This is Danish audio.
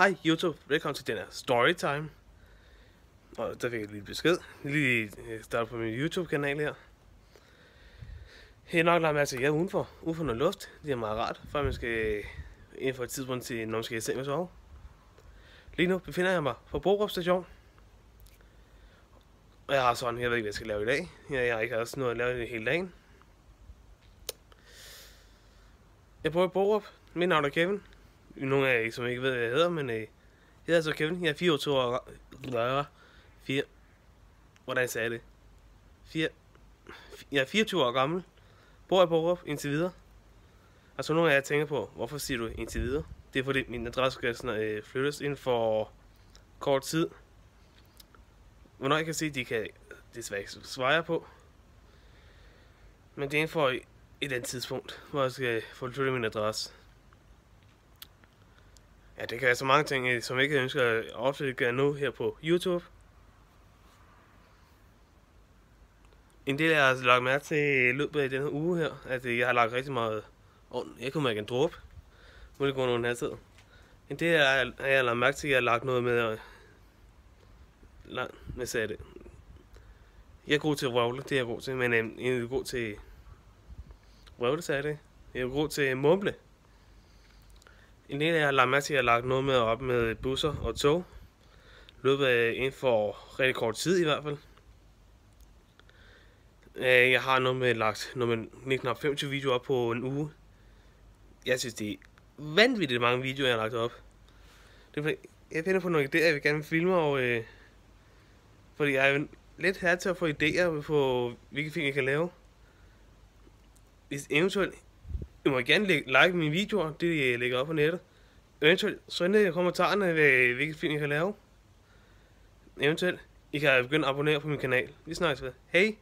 Hej YouTube, velkommen til den her storytime. Og der fik jeg lige besked. Lige øh, starte på min YouTube-kanal her. Her nok lagt mærke til, at jeg er udenfor. Udenfor noget luft. Det er meget rart, før man skal øh, ind for et tidspunkt til, når man skal i seng og sove. Lige nu befinder jeg mig på Borup station. Og jeg har sådan, jeg ved ikke, hvad jeg skal lave i dag. Jeg, jeg har ikke også noget at lave hele dagen. Jeg bor i Borup. Mit navn er Kevin. Nogle af jer, som ikke ved, hvad jeg hedder, men øh, jeg hedder så Kevin. Jeg er 24 år. Røre. 4. Hvordan sagde jeg det? 4. Jeg er 24 år gammel. Bor i Borup indtil videre. Og så nogle af jer tænker på, hvorfor siger du indtil videre? Det er fordi min adresse skal sådan, øh, flyttes inden for kort tid. Hvornår jeg kan se, de kan desværre ikke svare på. Men det er inden for et eller andet tidspunkt, hvor jeg skal få flyttet min adresse. Ja, det kan være så mange ting, øh, som jeg ikke ønsker at offentliggøre nu her på YouTube. En del af jer har lagt mærke til i løbet af den her uge her, at øh, jeg har lagt rigtig meget... Oh, jeg kunne mærke en dråbe. Må det gå nogen her tid. En del af jer har lagt mærke til, at jeg har lagt noget med... Øh, Nej, hvad sagde det? Jeg er god til at røvle, det er jeg god til, men jeg er god til... Røvle, sagde jeg det? Jeg er god til at mumble. En del af jer har lagt mærke til, at jeg har lagt noget med op med busser og tog. Løbet af inden for rigtig kort tid i hvert fald. Øh, jeg har noget med lagt noget med knap 25 videoer op på en uge. Jeg synes, det er vanvittigt mange videoer, jeg har lagt op. Det er fordi, jeg finder på nogle idéer, jeg vil gerne filme, og øh, fordi jeg er lidt her til at få idéer på, hvilke film jeg kan lave. Hvis eventuelt, i må gerne like mine videoer, det jeg lægger op på nettet. Eventuelt, så ned i kommentarerne, ved, hvilket film jeg kan lave. Eventuelt, I kan begynde at abonnere på min kanal. Vi snakkes ved. Hej!